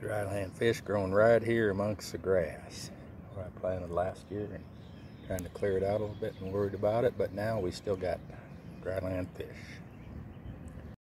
dryland fish growing right here amongst the grass. Where I planted last year and trying to clear it out a little bit and worried about it but now we still got dryland fish.